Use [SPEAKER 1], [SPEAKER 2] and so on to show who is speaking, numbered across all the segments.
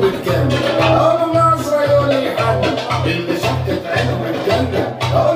[SPEAKER 1] بالجنة. أقول له نظرة يقول لي حنة اللي شطت عينه بالجنة. أقول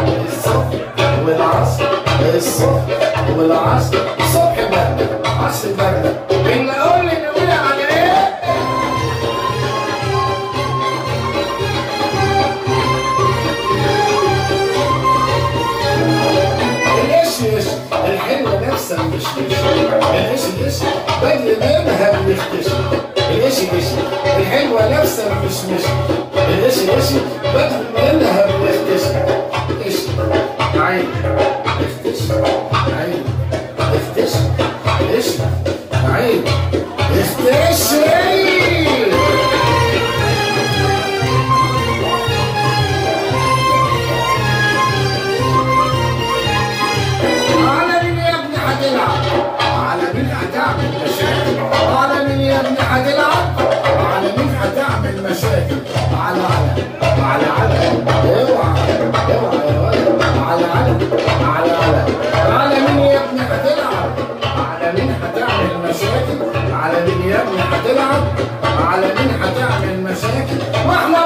[SPEAKER 1] الصبح. والعصر الصبح بدري اللي أقول لي نقول على إيه؟ القش يش الحلوة نفسها مش مش القش يش بدل منها بنختش القش يش الحلوة نفسها مش مش القش يش بدل منها على مين يا ابني هتلعب؟ على مين هتعمل مشاكل؟ وإحنا